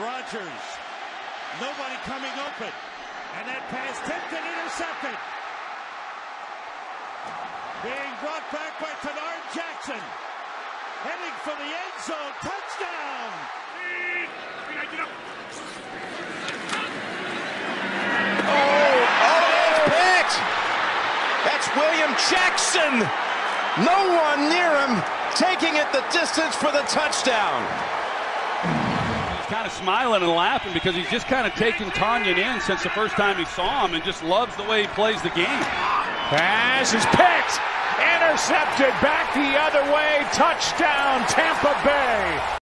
Rodgers. Nobody coming open. And that pass tipped and intercepted. Being brought back by Tanard Jackson. Heading for the end zone. Touchdown! Oh, oh, that's picked. That's William Jackson. No one near him taking it the distance for the touchdown. Kind of smiling and laughing because he's just kind of taken Tonyan in since the first time he saw him and just loves the way he plays the game. Pass is picked. Intercepted back the other way. Touchdown, Tampa Bay.